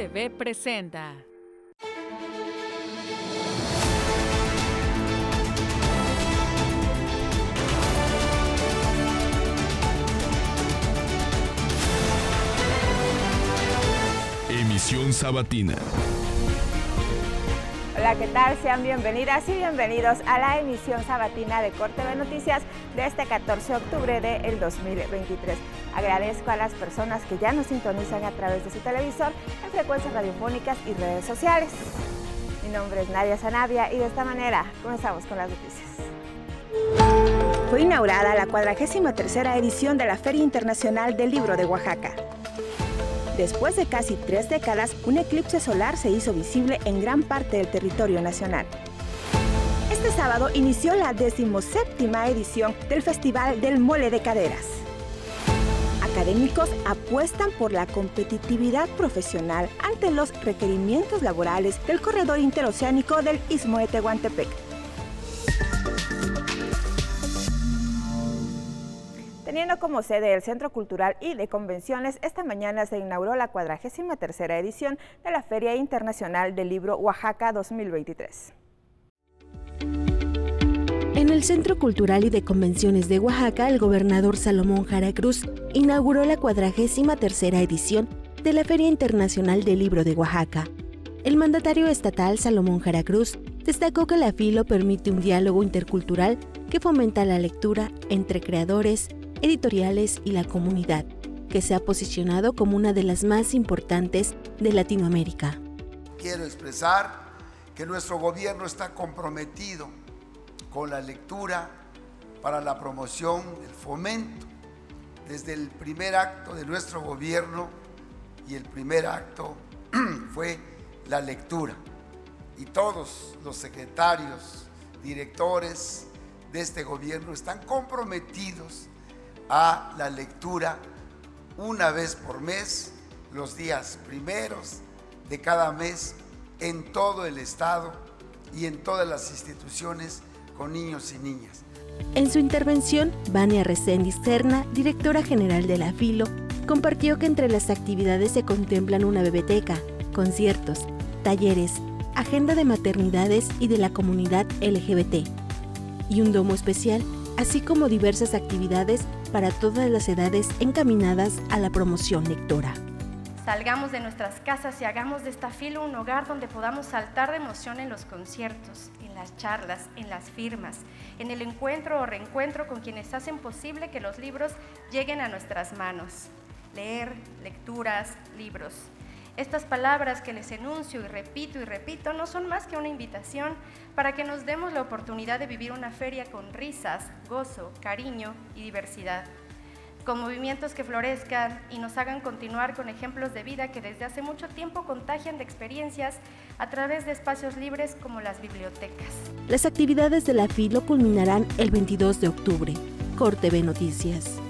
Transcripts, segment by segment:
TV presenta. Emisión sabatina. Hola, ¿qué tal? Sean bienvenidas y bienvenidos a la emisión sabatina de Corte de Noticias de este 14 de octubre del 2023. Agradezco a las personas que ya nos sintonizan a través de su televisor en frecuencias radiofónicas y redes sociales. Mi nombre es Nadia Zanavia y de esta manera comenzamos con las noticias. Fue inaugurada la 43 edición de la Feria Internacional del Libro de Oaxaca. Después de casi tres décadas, un eclipse solar se hizo visible en gran parte del territorio nacional. Este sábado inició la decimoséptima edición del Festival del Mole de Caderas. Académicos apuestan por la competitividad profesional ante los requerimientos laborales del corredor interoceánico del Istmo de Tehuantepec. Teniendo como sede el Centro Cultural y de Convenciones, esta mañana se inauguró la 43 edición de la Feria Internacional del Libro Oaxaca 2023. En el Centro Cultural y de Convenciones de Oaxaca, el gobernador Salomón Jara Cruz inauguró la 43 edición de la Feria Internacional del Libro de Oaxaca. El mandatario estatal Salomón Jara Cruz destacó que la FILO permite un diálogo intercultural que fomenta la lectura entre creadores, editoriales y la comunidad, que se ha posicionado como una de las más importantes de Latinoamérica. Quiero expresar que nuestro gobierno está comprometido con la lectura para la promoción, el fomento. Desde el primer acto de nuestro gobierno y el primer acto fue la lectura. Y todos los secretarios, directores de este gobierno están comprometidos a la lectura una vez por mes, los días primeros de cada mes, en todo el Estado y en todas las instituciones con niños y niñas. En su intervención, Vania Reséndiz Cerna, directora general de la FILO, compartió que entre las actividades se contemplan una biblioteca, conciertos, talleres, agenda de maternidades y de la comunidad LGBT, y un domo especial, así como diversas actividades para todas las edades encaminadas a la promoción lectora. Salgamos de nuestras casas y hagamos de esta fila un hogar donde podamos saltar de emoción en los conciertos, en las charlas, en las firmas, en el encuentro o reencuentro con quienes hacen posible que los libros lleguen a nuestras manos. Leer, lecturas, libros. Estas palabras que les enuncio y repito y repito no son más que una invitación para que nos demos la oportunidad de vivir una feria con risas, gozo, cariño y diversidad, con movimientos que florezcan y nos hagan continuar con ejemplos de vida que desde hace mucho tiempo contagian de experiencias a través de espacios libres como las bibliotecas. Las actividades de la FILO culminarán el 22 de octubre. Corte B Noticias.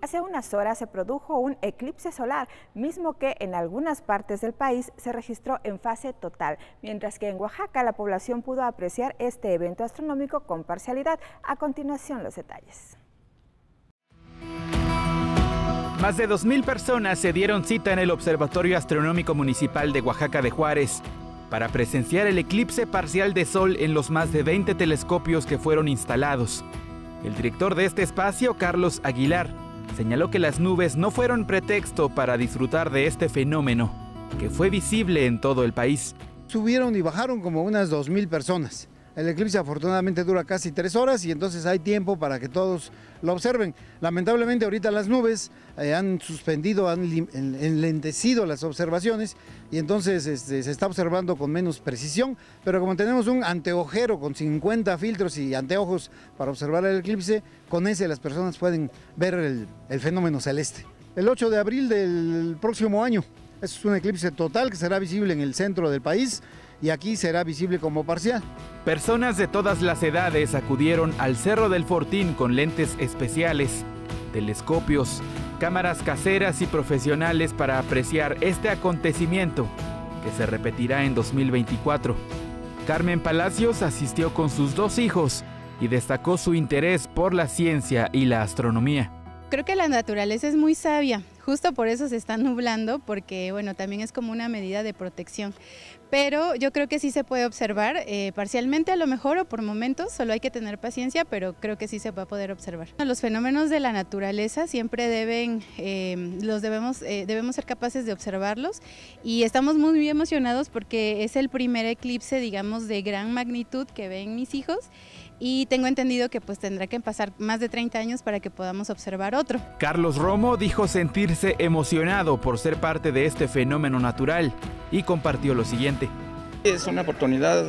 Hace unas horas se produjo un eclipse solar, mismo que en algunas partes del país se registró en fase total, mientras que en Oaxaca la población pudo apreciar este evento astronómico con parcialidad. A continuación los detalles. Más de 2.000 personas se dieron cita en el Observatorio Astronómico Municipal de Oaxaca de Juárez para presenciar el eclipse parcial de sol en los más de 20 telescopios que fueron instalados. El director de este espacio, Carlos Aguilar, señaló que las nubes no fueron pretexto para disfrutar de este fenómeno, que fue visible en todo el país. Subieron y bajaron como unas 2.000 personas. El eclipse afortunadamente dura casi tres horas y entonces hay tiempo para que todos lo observen. Lamentablemente ahorita las nubes eh, han suspendido, han enlentecido las observaciones y entonces este, se está observando con menos precisión, pero como tenemos un anteojero con 50 filtros y anteojos para observar el eclipse, con ese las personas pueden ver el, el fenómeno celeste. El 8 de abril del próximo año, es un eclipse total que será visible en el centro del país y aquí será visible como parcial. Personas de todas las edades acudieron al Cerro del Fortín con lentes especiales, telescopios, cámaras caseras y profesionales para apreciar este acontecimiento que se repetirá en 2024. Carmen Palacios asistió con sus dos hijos y destacó su interés por la ciencia y la astronomía. Creo que la naturaleza es muy sabia, justo por eso se está nublando, porque bueno, también es como una medida de protección. Pero yo creo que sí se puede observar eh, parcialmente a lo mejor o por momentos, solo hay que tener paciencia, pero creo que sí se va a poder observar. Los fenómenos de la naturaleza siempre deben, eh, los debemos, eh, debemos ser capaces de observarlos y estamos muy emocionados porque es el primer eclipse, digamos, de gran magnitud que ven mis hijos y tengo entendido que pues tendrá que pasar más de 30 años para que podamos observar otro. Carlos Romo dijo sentirse emocionado por ser parte de este fenómeno natural y compartió lo siguiente. Es una oportunidad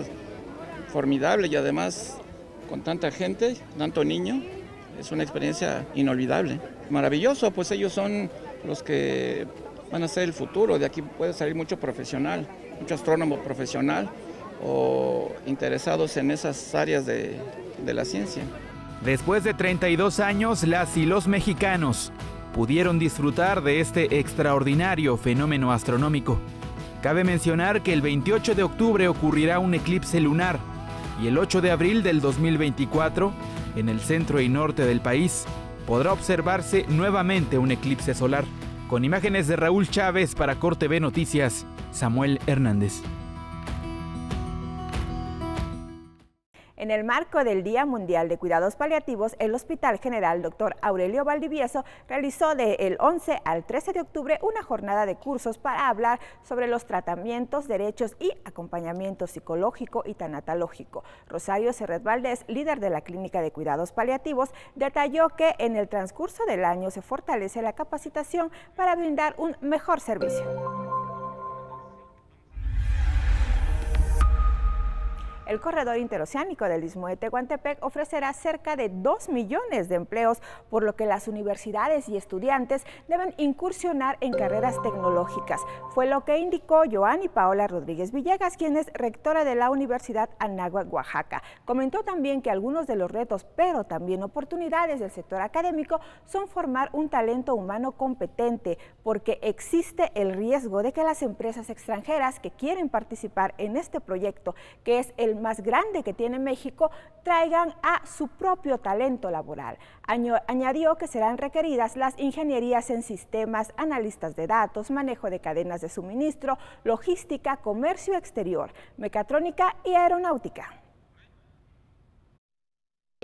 formidable y además con tanta gente, tanto niño, es una experiencia inolvidable. Maravilloso, pues ellos son los que van a ser el futuro, de aquí puede salir mucho profesional, mucho astrónomo profesional o interesados en esas áreas de, la ciencia. Después de 32 años, las y los mexicanos pudieron disfrutar de este extraordinario fenómeno astronómico. Cabe mencionar que el 28 de octubre ocurrirá un eclipse lunar y el 8 de abril del 2024, en el centro y norte del país, podrá observarse nuevamente un eclipse solar. Con imágenes de Raúl Chávez para Corte B Noticias, Samuel Hernández. En el marco del Día Mundial de Cuidados Paliativos, el Hospital General Dr. Aurelio Valdivieso realizó del 11 al 13 de octubre una jornada de cursos para hablar sobre los tratamientos, derechos y acompañamiento psicológico y tanatológico. Rosario Serret Valdés, líder de la Clínica de Cuidados Paliativos, detalló que en el transcurso del año se fortalece la capacitación para brindar un mejor servicio. El corredor interoceánico del Istmo de Tehuantepec ofrecerá cerca de 2 millones de empleos, por lo que las universidades y estudiantes deben incursionar en carreras tecnológicas. Fue lo que indicó Joanny Paola Rodríguez Villegas, quien es rectora de la Universidad Anáhuac, Oaxaca. Comentó también que algunos de los retos, pero también oportunidades del sector académico son formar un talento humano competente, porque existe el riesgo de que las empresas extranjeras que quieren participar en este proyecto, que es el más grande que tiene México, traigan a su propio talento laboral. Añadió que serán requeridas las ingenierías en sistemas, analistas de datos, manejo de cadenas de suministro, logística, comercio exterior, mecatrónica y aeronáutica.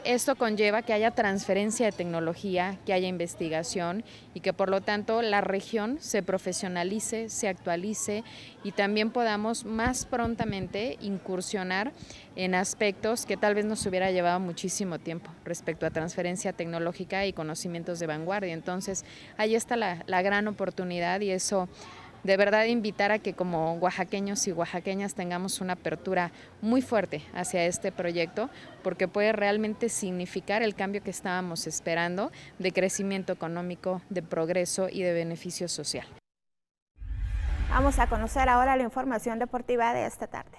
Esto conlleva que haya transferencia de tecnología, que haya investigación y que por lo tanto la región se profesionalice, se actualice y también podamos más prontamente incursionar en aspectos que tal vez nos hubiera llevado muchísimo tiempo respecto a transferencia tecnológica y conocimientos de vanguardia. Entonces, ahí está la, la gran oportunidad y eso de verdad invitar a que como oaxaqueños y oaxaqueñas tengamos una apertura muy fuerte hacia este proyecto, porque puede realmente significar el cambio que estábamos esperando de crecimiento económico, de progreso y de beneficio social. Vamos a conocer ahora la información deportiva de esta tarde.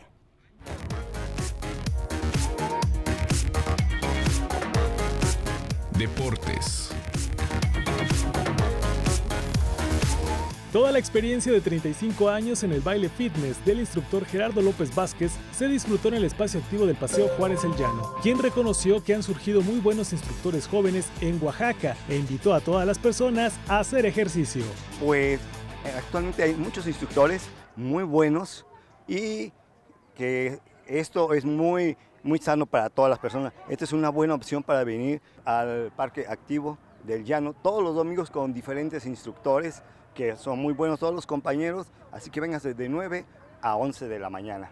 Deportes. Toda la experiencia de 35 años en el baile fitness del instructor Gerardo López Vázquez se disfrutó en el espacio activo del Paseo Juárez El Llano, quien reconoció que han surgido muy buenos instructores jóvenes en Oaxaca e invitó a todas las personas a hacer ejercicio. Pues eh, actualmente hay muchos instructores muy buenos y que esto es muy, muy sano para todas las personas. Esta es una buena opción para venir al parque activo del Llano todos los domingos con diferentes instructores que son muy buenos todos los compañeros, así que vengan de 9 a 11 de la mañana.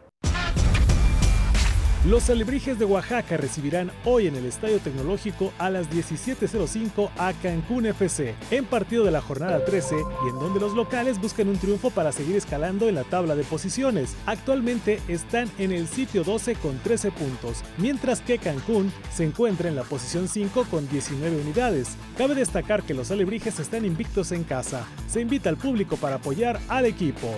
Los alebrijes de Oaxaca recibirán hoy en el Estadio Tecnológico a las 17.05 a Cancún FC, en partido de la jornada 13 y en donde los locales buscan un triunfo para seguir escalando en la tabla de posiciones. Actualmente están en el sitio 12 con 13 puntos, mientras que Cancún se encuentra en la posición 5 con 19 unidades. Cabe destacar que los alebrijes están invictos en casa. Se invita al público para apoyar al equipo.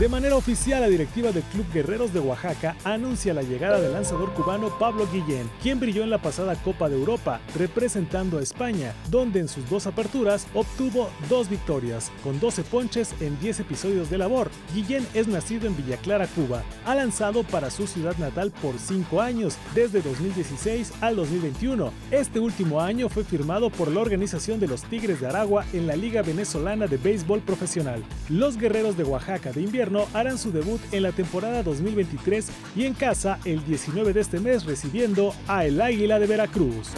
De manera oficial, la directiva del Club Guerreros de Oaxaca anuncia la llegada del lanzador cubano Pablo Guillén, quien brilló en la pasada Copa de Europa, representando a España, donde en sus dos aperturas obtuvo dos victorias, con 12 ponches en 10 episodios de labor. Guillén es nacido en Villa Clara, Cuba. Ha lanzado para su ciudad natal por 5 años, desde 2016 al 2021. Este último año fue firmado por la organización de los Tigres de Aragua en la Liga Venezolana de Béisbol Profesional. Los Guerreros de Oaxaca de invierno harán su debut en la temporada 2023 y en casa el 19 de este mes recibiendo a el Águila de Veracruz.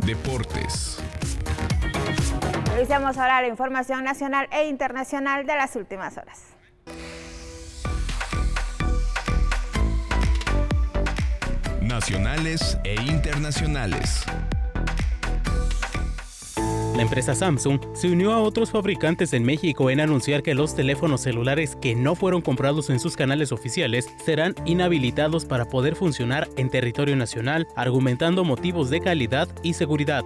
Deportes. Revisamos ahora la información nacional e internacional de las últimas horas. Nacionales e internacionales. La empresa Samsung se unió a otros fabricantes en México en anunciar que los teléfonos celulares que no fueron comprados en sus canales oficiales serán inhabilitados para poder funcionar en territorio nacional, argumentando motivos de calidad y seguridad.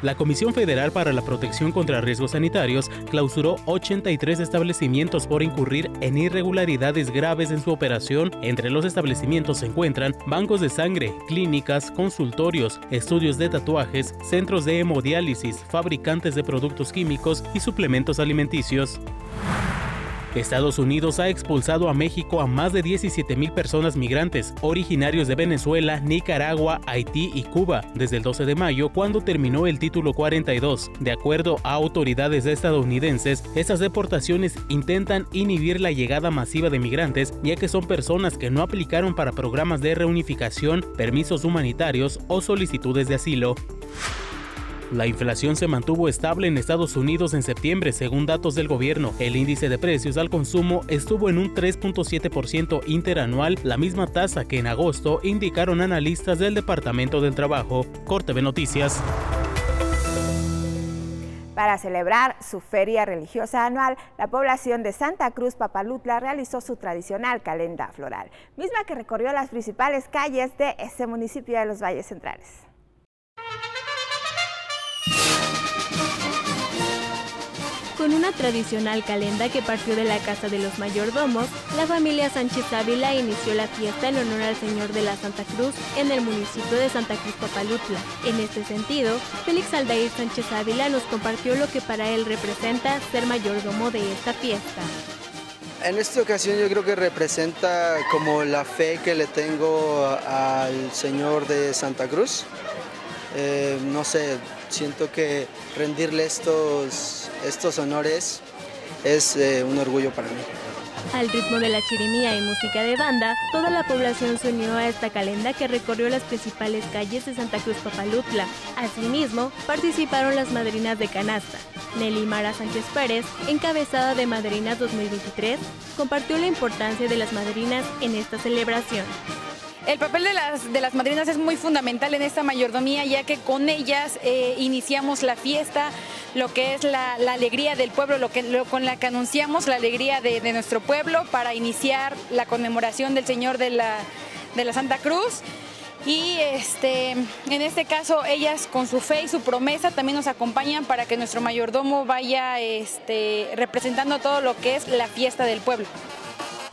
La Comisión Federal para la Protección contra Riesgos Sanitarios clausuró 83 establecimientos por incurrir en irregularidades graves en su operación. Entre los establecimientos se encuentran bancos de sangre, clínicas, consultorios, estudios de tatuajes, centros de hemodiálisis, fabricantes de productos químicos y suplementos alimenticios. Estados Unidos ha expulsado a México a más de 17 mil personas migrantes, originarios de Venezuela, Nicaragua, Haití y Cuba, desde el 12 de mayo, cuando terminó el título 42. De acuerdo a autoridades estadounidenses, estas deportaciones intentan inhibir la llegada masiva de migrantes, ya que son personas que no aplicaron para programas de reunificación, permisos humanitarios o solicitudes de asilo. La inflación se mantuvo estable en Estados Unidos en septiembre, según datos del gobierno. El índice de precios al consumo estuvo en un 3.7% interanual, la misma tasa que en agosto, indicaron analistas del Departamento del Trabajo. Corte de Noticias. Para celebrar su feria religiosa anual, la población de Santa Cruz Papalutla realizó su tradicional calenda floral, misma que recorrió las principales calles de ese municipio de los Valles Centrales. Con una tradicional calenda que partió de la casa de los mayordomos, la familia Sánchez Ávila inició la fiesta en honor al Señor de la Santa Cruz en el municipio de Santa Cruz Papalutla. En este sentido, Félix Aldair Sánchez Ávila nos compartió lo que para él representa ser mayordomo de esta fiesta. En esta ocasión yo creo que representa como la fe que le tengo al Señor de Santa Cruz. Eh, no sé, siento que rendirle estos, estos honores es eh, un orgullo para mí. Al ritmo de la chirimía y música de banda, toda la población se unió a esta calenda que recorrió las principales calles de Santa Cruz Papalutla. Asimismo, participaron las madrinas de canasta. Nelly Mara Sánchez Pérez, encabezada de Madrinas 2023, compartió la importancia de las madrinas en esta celebración. El papel de las, de las madrinas es muy fundamental en esta mayordomía, ya que con ellas eh, iniciamos la fiesta, lo que es la, alegría del pueblo, lo que, con la que anunciamos la alegría de, nuestro pueblo para iniciar la conmemoración del Señor de la, de la Santa Cruz. Y este, en este caso, ellas con su fe y su promesa también nos acompañan para que nuestro mayordomo vaya este, representando todo lo que es la fiesta del pueblo.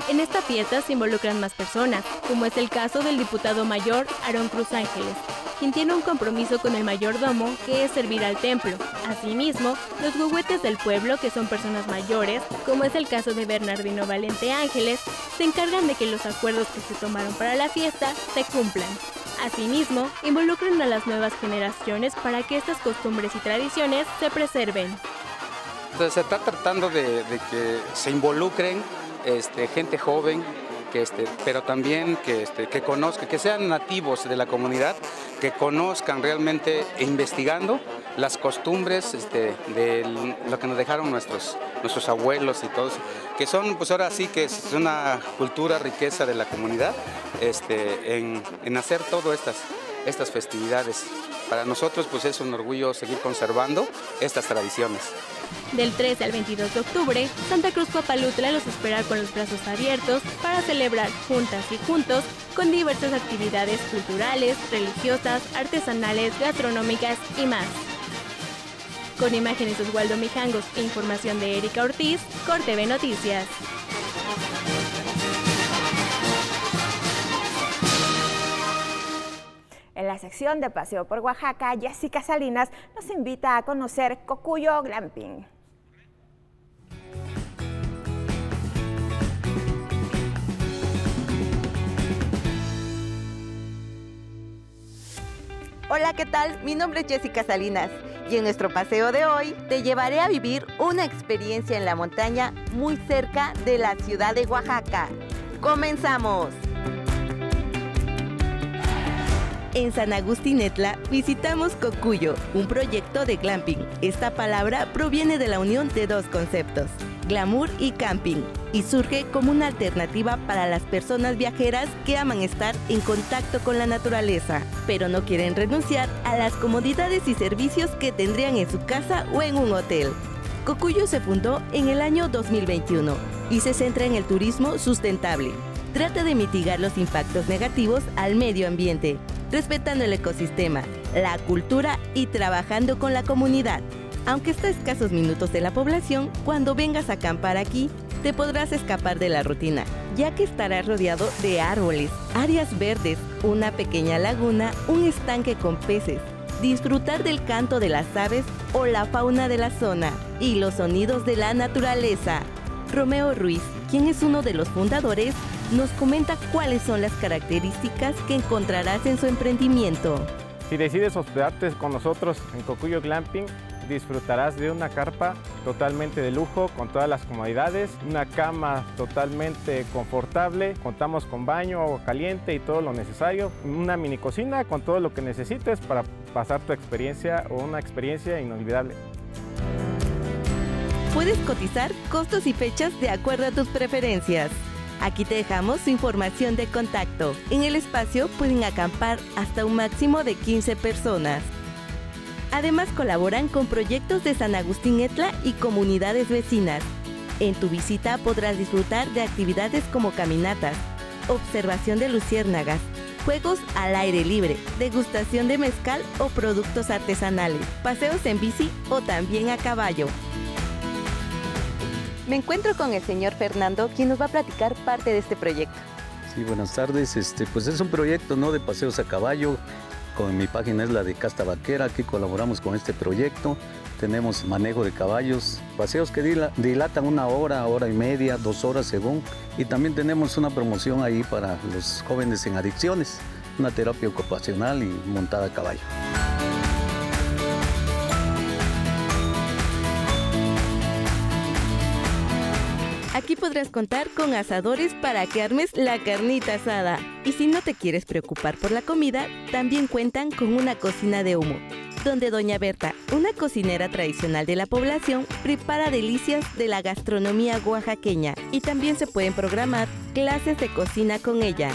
En esta fiesta se involucran más personas, como es el caso del diputado mayor Aarón Cruz Ángeles, quien tiene un compromiso con el mayordomo que es servir al templo. Asimismo, los huehuetes del pueblo, que son personas mayores, como es el caso de Bernardino Valente Ángeles, se encargan de que los acuerdos que se tomaron para la fiesta se cumplan. Asimismo, involucran a las nuevas generaciones para que estas costumbres y tradiciones se preserven. Se está tratando de que se involucren este, gente joven, este, pero también que, este, que conozcan, que sean nativos de la comunidad, que conozcan realmente investigando las costumbres este, de lo que nos dejaron nuestros, abuelos y todos, que son, pues ahora sí que es una cultura, riqueza de la comunidad, en, hacer todas estas, estas festividades. Para nosotros pues es un orgullo seguir conservando estas tradiciones. Del 13 al 22 de octubre, Santa Cruz Papalutla los espera con los brazos abiertos para celebrar juntas y juntos con diversas actividades culturales, religiosas, artesanales, gastronómicas y más. Con imágenes de Oswaldo Mijangos e información de Erika Ortiz, Corte B Noticias. Sección de Paseo por Oaxaca, Jessica Salinas nos invita a conocer Cocuyo Glamping. Hola, ¿qué tal? Mi nombre es Jessica Salinas y en nuestro paseo de hoy te llevaré a vivir una experiencia en la montaña muy cerca de la ciudad de Oaxaca. ¡Comenzamos! En San Agustín Etla visitamos Cocuyo, un proyecto de glamping. Esta palabra proviene de la unión de dos conceptos, glamour y camping, y surge como una alternativa para las personas viajeras que aman estar en contacto con la naturaleza, pero no quieren renunciar a las comodidades y servicios que tendrían en su casa o en un hotel. Cocuyo se fundó en el año 2021 y se centra en el turismo sustentable. Trata de mitigar los impactos negativos al medio ambiente, respetando el ecosistema, la cultura y trabajando con la comunidad. Aunque está a escasos minutos de la población, cuando vengas a acampar aquí, te podrás escapar de la rutina, ya que estarás rodeado de árboles, áreas verdes, una pequeña laguna, un estanque con peces, disfrutar del canto de las aves o la fauna de la zona y los sonidos de la naturaleza. Romeo Ruiz, quien es uno de los fundadores, nos comenta cuáles son las características que encontrarás en su emprendimiento. Si decides hospedarte con nosotros en Cocuyo Glamping, disfrutarás de una carpa totalmente de lujo con todas las comodidades, una cama totalmente confortable, contamos con baño, agua caliente y todo lo necesario, una mini cocina con todo lo que necesites para pasar tu experiencia o una experiencia inolvidable. Puedes cotizar costos y fechas de acuerdo a tus preferencias. Aquí te dejamos su información de contacto. En el espacio pueden acampar hasta un máximo de 15 personas. Además colaboran con proyectos de San Agustín Etla y comunidades vecinas. En tu visita podrás disfrutar de actividades como caminatas, observación de luciérnagas, juegos al aire libre, degustación de mezcal o productos artesanales, paseos en bici o también a caballo. Me encuentro con el señor Fernando, quien nos va a platicar parte de este proyecto. Sí, buenas tardes. Este, pues es un proyecto ¿no? de paseos a caballo. Con mi página es la de Casta Vaquera. Aquí colaboramos con este proyecto. Tenemos manejo de caballos, paseos que dilatan una hora, hora y media, dos horas según. Y también tenemos una promoción ahí para los jóvenes en adicciones, una terapia ocupacional y montada a caballo. Aquí podrás contar con asadores para que armes la carnita asada. Y si no te quieres preocupar por la comida, también cuentan con una cocina de humo, donde Doña Berta, una cocinera tradicional de la población, prepara delicias de la gastronomía oaxaqueña y también se pueden programar clases de cocina con ella.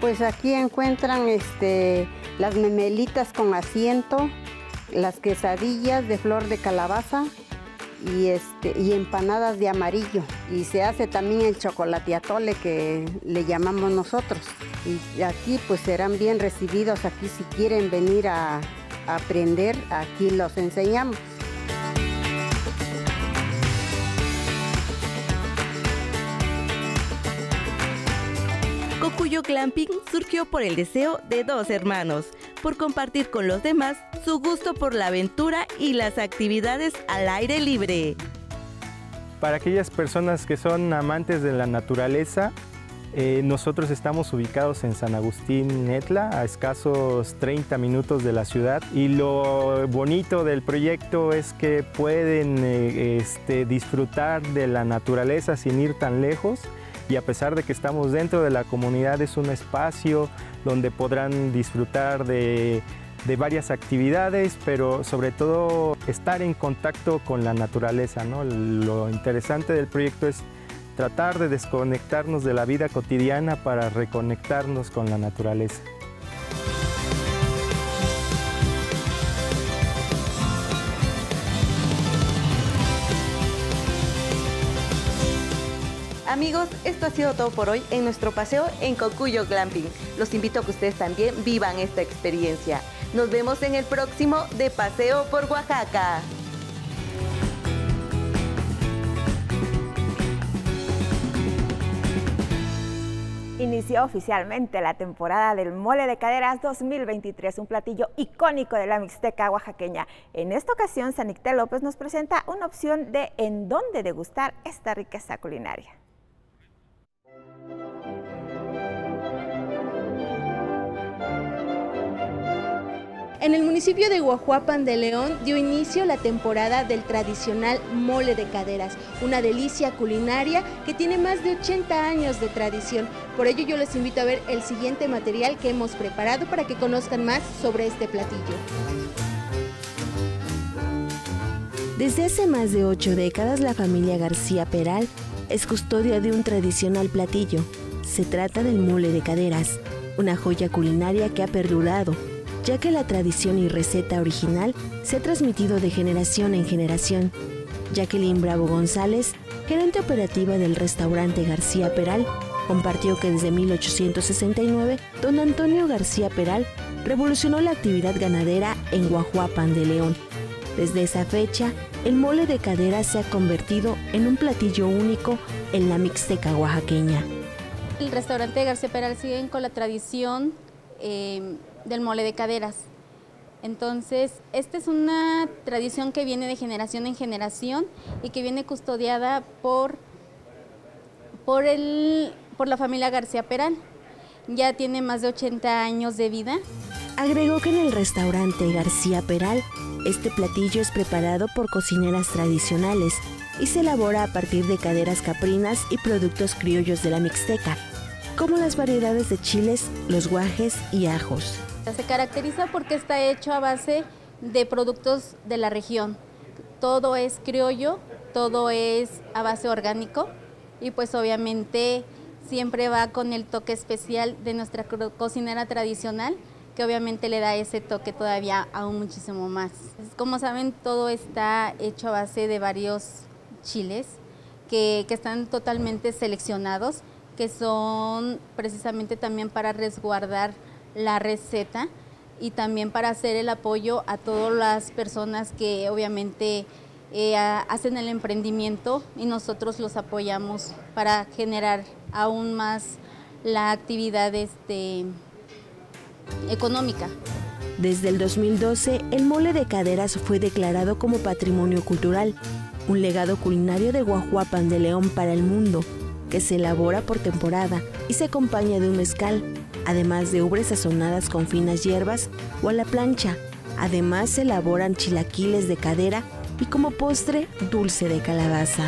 Pues aquí encuentran este, las memelitas con asiento, las quesadillas de flor de calabaza, y, este, y empanadas de amarillo. Y se hace también el chocolate atole que le llamamos nosotros. Y aquí pues serán bien recibidos, aquí si quieren venir a, a aprender, aquí los enseñamos. Cocuyo Glamping surgió por el deseo de dos hermanos, por compartir con los demás su gusto por la aventura y las actividades al aire libre. Para aquellas personas que son amantes de la naturaleza, eh, nosotros estamos ubicados en San Agustín Netla, a escasos 30 minutos de la ciudad. Y lo bonito del proyecto es que pueden eh, este, disfrutar de la naturaleza sin ir tan lejos. Y a pesar de que estamos dentro de la comunidad, es un espacio donde podrán disfrutar de varias actividades, pero sobre todo estar en contacto con la naturaleza. Lo interesante del proyecto es tratar de desconectarnos de la vida cotidiana para reconectarnos con la naturaleza. Amigos, esto ha sido todo por hoy en nuestro paseo en Cocuyo Glamping. Los invito a que ustedes también vivan esta experiencia. Nos vemos en el próximo de Paseo por Oaxaca. Inició oficialmente la temporada del Mole de Caderas 2023, un platillo icónico de la Mixteca oaxaqueña. En esta ocasión, Sanicté López nos presenta una opción de en dónde degustar esta riqueza culinaria. En el municipio de Guajuapan de León dio inicio la temporada del tradicional mole de caderas, una delicia culinaria que tiene más de 80 años de tradición. Por ello yo les invito a ver el siguiente material que hemos preparado para que conozcan más sobre este platillo. Desde hace más de ocho décadas la familia García Peral es custodia de un tradicional platillo. Se trata del mole de caderas, una joya culinaria que ha perdurado ya que la tradición y receta original se ha transmitido de generación en generación. Jacqueline Bravo González, gerente operativa del restaurante García Peral, compartió que desde 1869, don Antonio García Peral revolucionó la actividad ganadera en Guajuapan de León. Desde esa fecha, el mole de cadera se ha convertido en un platillo único en la mixteca oaxaqueña. El restaurante García Peral sigue con la tradición eh, del mole de caderas. Entonces, esta es una tradición que viene de generación en generación y que viene custodiada por, por, el, por la familia García Peral. Ya tiene más de 80 años de vida. Agregó que en el restaurante García Peral, este platillo es preparado por cocineras tradicionales y se elabora a partir de caderas caprinas y productos criollos de la Mixteca, como las variedades de chiles, los guajes y ajos. Se caracteriza porque está hecho a base de productos de la región. Todo es criollo, todo es a base orgánico y pues obviamente siempre va con el toque especial de nuestra cocinera tradicional que obviamente le da ese toque todavía aún muchísimo más. Como saben, todo está hecho a base de varios chiles que, que están totalmente seleccionados, que son precisamente también para resguardar la receta y también para hacer el apoyo a todas las personas que obviamente eh, hacen el emprendimiento y nosotros los apoyamos para generar aún más la actividad este, económica. Desde el 2012, el mole de caderas fue declarado como patrimonio cultural, un legado culinario de Guajuapan de León para el mundo, que se elabora por temporada y se acompaña de un mezcal, además de ubres sazonadas con finas hierbas o a la plancha. Además se elaboran chilaquiles de cadera y como postre dulce de calabaza.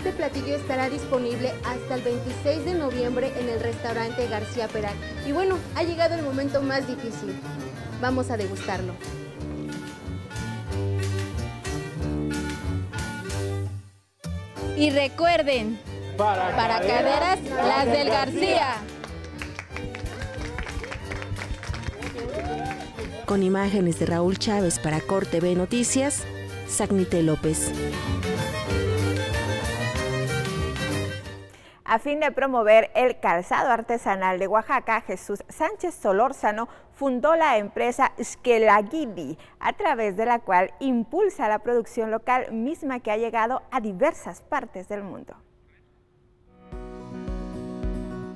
Este platillo estará disponible hasta el 26 de noviembre en el restaurante García Peral. Y bueno, ha llegado el momento más difícil. Vamos a degustarlo. Y recuerden, para, caderas, las del García. Con imágenes de Raúl Chávez para Corte B Noticias, Sagnite López. A fin de promover el calzado artesanal de Oaxaca, Jesús Sánchez Solórzano fundó la empresa Skelagidi, a través de la cual impulsa la producción local misma que ha llegado a diversas partes del mundo.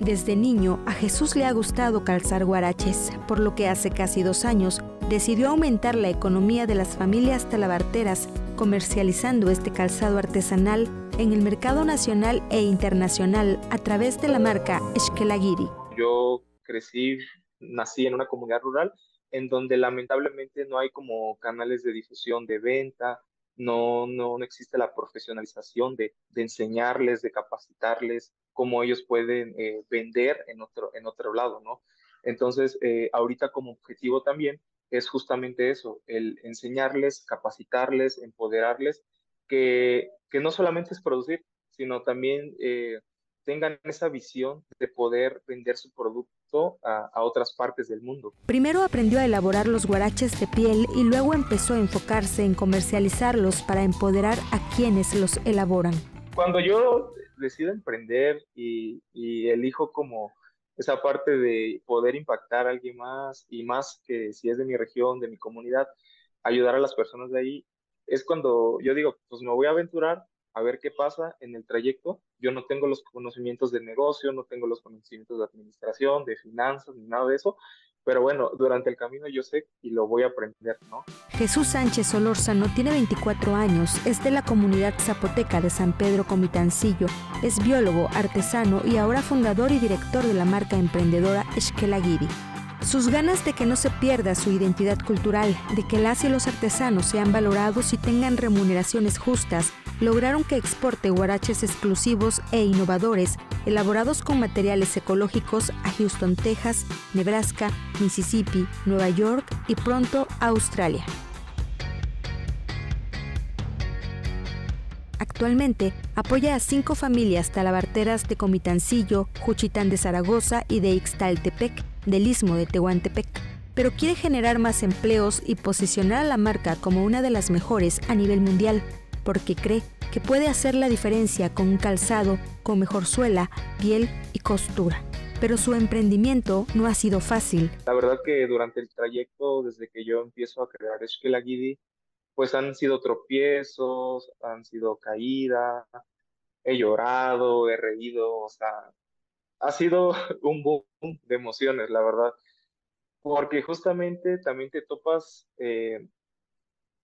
Desde niño, a Jesús le ha gustado calzar guaraches, por lo que hace casi dos años decidió aumentar la economía de las familias talabarteras comercializando este calzado artesanal en el mercado nacional e internacional a través de la marca Esquelagiri. Yo crecí, nací en una comunidad rural en donde lamentablemente no hay como canales de difusión de venta, no, no, no existe la profesionalización de, enseñarles, de capacitarles cómo ellos pueden eh, vender en otro, en otro lado, ¿no? Entonces, eh, ahorita como objetivo también es justamente eso, el enseñarles, capacitarles, empoderarles que, que no solamente es producir, sino también eh, tengan esa visión de poder vender su producto a, a otras partes del mundo. Primero aprendió a elaborar los guaraches de piel y luego empezó a enfocarse en comercializarlos para empoderar a quienes los elaboran. Cuando yo decido emprender y, y elijo como esa parte de poder impactar a alguien más y más que si es de mi región, de mi comunidad, ayudar a las personas de ahí, es cuando yo digo, pues me voy a aventurar a ver qué pasa en el trayecto. Yo no tengo los conocimientos de negocio, no tengo los conocimientos de administración, de finanzas, ni nada de eso, pero bueno, durante el camino yo sé y lo voy a aprender, ¿no? Jesús Sánchez Solórzano tiene 24 años, es de la comunidad zapoteca de San Pedro Comitancillo, es biólogo, artesano y ahora fundador y director de la marca emprendedora Esquelaguiri. Sus ganas de que no se pierda su identidad cultural, de que las y los artesanos sean valorados y tengan remuneraciones justas, lograron que exporte guaraches exclusivos e innovadores elaborados con materiales ecológicos a Houston, Texas, Nebraska, Mississippi, Nueva York y pronto a Australia. Actualmente apoya a cinco familias talabarteras de Comitancillo, Juchitán de Zaragoza y de Ixtaltepec, del istmo de Tehuantepec, pero quiere generar más empleos y posicionar a la marca como una de las mejores a nivel mundial, porque cree que puede hacer la diferencia con un calzado con mejor suela, piel y costura. Pero su emprendimiento no ha sido fácil. La verdad que durante el trayecto, desde que yo empiezo a crear Esquelagidi, pues han sido tropiezos, han sido caídas, he llorado, he reído, o sea, ha sido un boom de emociones, la verdad, porque justamente también te topas eh,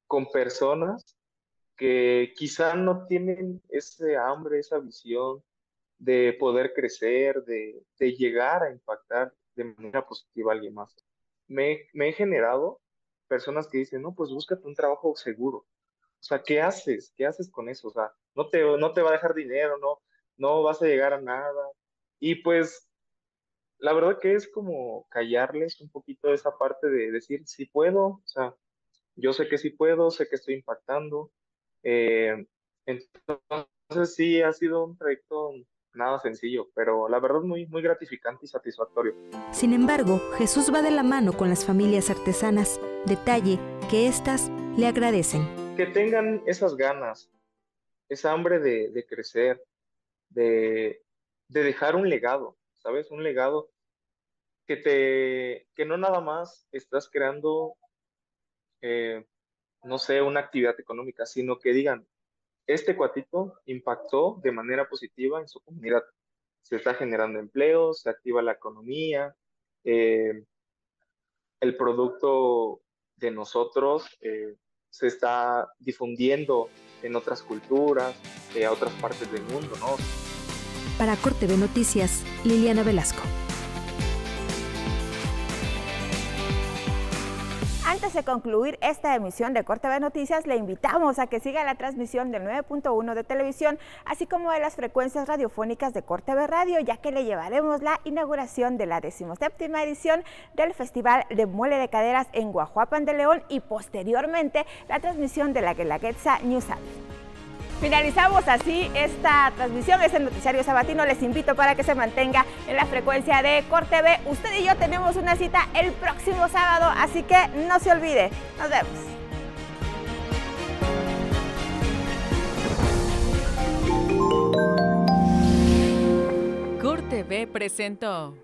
con personas que quizá no tienen ese hambre, esa visión de poder crecer, de, de llegar a impactar de manera positiva a alguien más. Me, me he generado personas que dicen, no, pues búscate un trabajo seguro. O sea, ¿qué haces? ¿Qué haces con eso? O sea, no te, no te va a dejar dinero, no, no vas a llegar a nada. Y pues, la verdad que es como callarles un poquito esa parte de decir, sí puedo, o sea, yo sé que sí puedo, sé que estoy impactando. Eh, entonces sí, ha sido un proyecto nada sencillo, pero la verdad muy, muy gratificante y satisfactorio. Sin embargo, Jesús va de la mano con las familias artesanas, detalle que éstas le agradecen. Que tengan esas ganas, esa hambre de, de crecer, de, de dejar un legado, ¿sabes? Un legado que te, que no nada más estás creando, eh, no sé, una actividad económica, sino que digan, este cuatito impactó de manera positiva en su comunidad. Se está generando empleos, se activa la economía, eh, el producto de nosotros eh, se está difundiendo en otras culturas, eh, a otras partes del mundo. Para Corte de Noticias, Liliana Velasco. Antes de concluir esta emisión de Corte de Noticias, le invitamos a que siga la transmisión del 9.1 de televisión, así como de las frecuencias radiofónicas de Corte de Radio, ya que le llevaremos la inauguración de la decimoséptima edición del Festival de Muele de Caderas en Guajuapan de León y posteriormente la transmisión de la Guelaguetza News Finalizamos así esta transmisión, este noticiario sabatino. Les invito para que se mantenga en la frecuencia de Corte B. Usted y yo tenemos una cita el próximo sábado, así que no se olvide. Nos vemos. Corte B presentó.